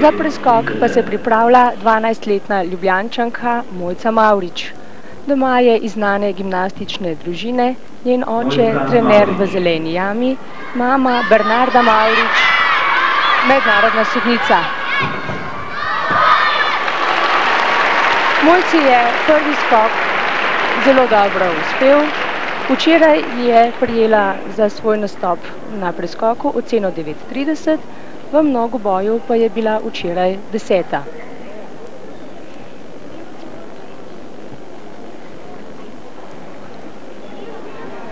Za preskok pa se pripravlja 12-letna ljubljančanka Mojca Mavrič. Doma je iz znane gimnastične družine, njen oče trener v zeleni jami, mama Bernarda Mavrič, mednarodna sodnica. Mojci je prvi skok zelo dobro uspel. Včeraj je prijela za svoj nastop na preskoku oceno 9.30, v mnogoboju pa je bila včeraj deseta.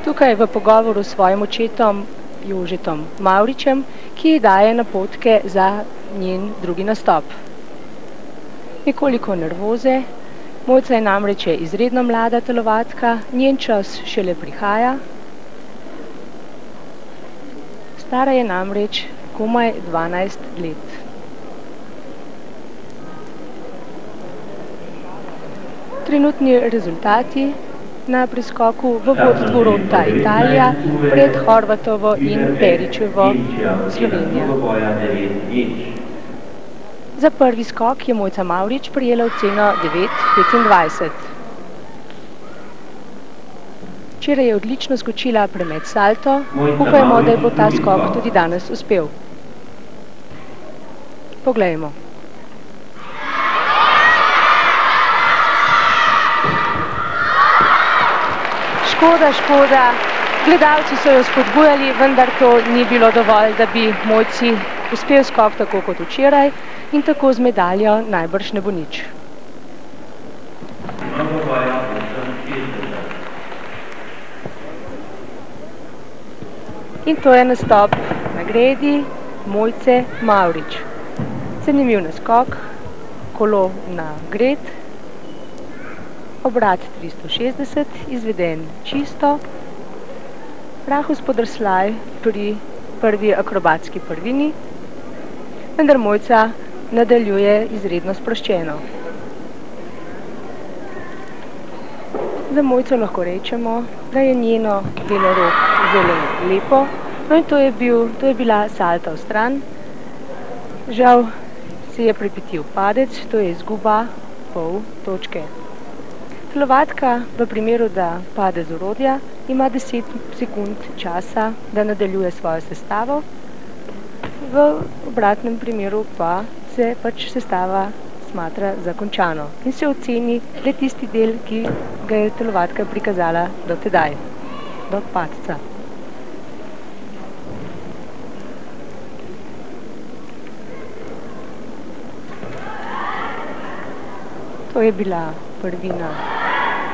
Tukaj v pogovoru s svojim očetom Jožetom Mavričem, ki ji daje napotke za njen drugi nastop. Nekoliko nervoze, Mojca je namreč izredno mlada telovatka, njen čas šele prihaja. Stara je namreč komaj 12 let. Trenutni rezultati na preskoku v vodstvu Rota Italija pred Horvatovo in Peričevo Slovenija. Za prvi skok je Mojca Mavrič prijela oceno 9.25. Včeraj je odlično skočila premet salto, upajmo, da je bo ta skok tudi danes uspel. Poglejmo. Škoda, škoda. Gledalci so jo spodbujali, vendar to ni bilo dovolj, da bi Mojci uspel skok tako kot včeraj in tako z medaljo najbrž ne bo nič. In to je nastop na gredi Mojce Mavrič. Zanimiv naskok, kolo na gred, obrat 360, izveden čisto, rahel spodrsljaj pri prvi akrobatski prvini, vendar Mojca nadaljuje izredno sproščeno. Za Mojco lahko rečemo, da je njeno delo rok zelo lepo, no in to je, bil, to je bila salta v stran. Žal se je pripetil padec, to je izguba pol točke. Telovatka v primeru, da pade z orodja, ima 10 sekund časa, da nadaljuje svojo sestavo. V obratnem primeru pa se pač sestava smatra za končano in se oceni le tisti del, ki ga je telovatka prikazala do tedaj, do padca. To je bila prvina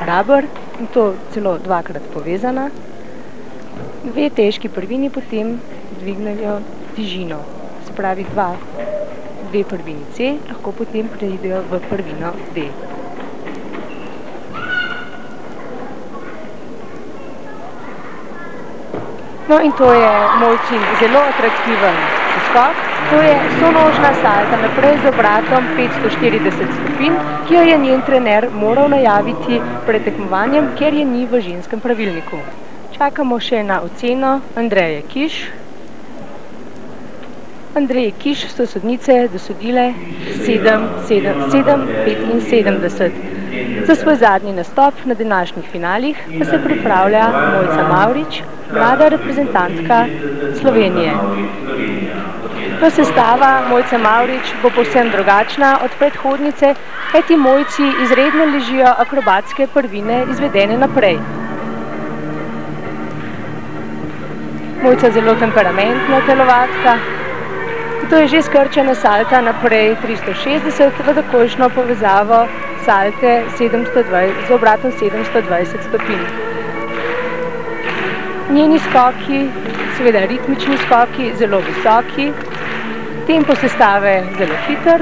Rabr to celo dvakrat povezana. Dve težki prvini potem dvignejo težino, se pravi dva, dve prvini C, lahko potem preidejo v prvino D. No in to je Mojcin zelo atraktiven skok. To je sonožna salta naprej z obratom 540 stopin, ki jo je njen trener moral najaviti pred tekmovanjem, ker je ni v ženskem pravilniku. Čakamo še na oceno Andreje Kiš. Andreje Kiš so sodnice dosodile 7-75. Za svoj zadnji nastop na današnjih finalih pa se pripravlja Mojca Mavrič, mlada reprezentantka Slovenije. No, sestava Mojce Mavrič bo povsem drugačna od predhodnice, kajti Mojci izredno ležijo akrobatske prvine izvedene naprej. Mojca zelo temperamentna telovatka. To je že skrčena salta naprej 360 v takojšno povezavo salte 720, z obratom 720 stopinj. Njeni skoki, seveda ritmični skoki, zelo visoki, tempo sestave zelo hiter,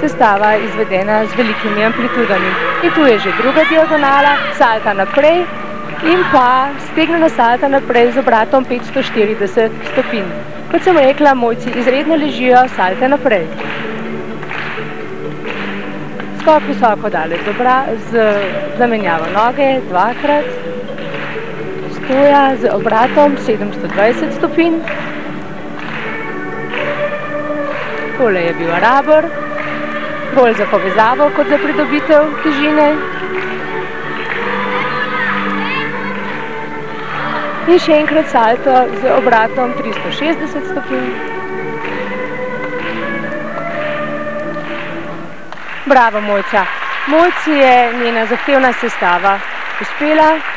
sestava izvedena z velikimi amplitudami. In tu je že druga diagonala, salta naprej in pa stegnena salta naprej z obratom 540 stopinj. Kot sem rekla, mojci izredno ležijo salte naprej. Skok visoko daleč z zamenjavo noge, dvakrat, stoja z obratom 720 stopinj. Tole je bil arabor, bolj za povezavo kot za pridobitev težine. In še enkrat salto z obratom 360 stopinj. Bravo, Mojca. Mojci je njena zahtevna sestava uspela.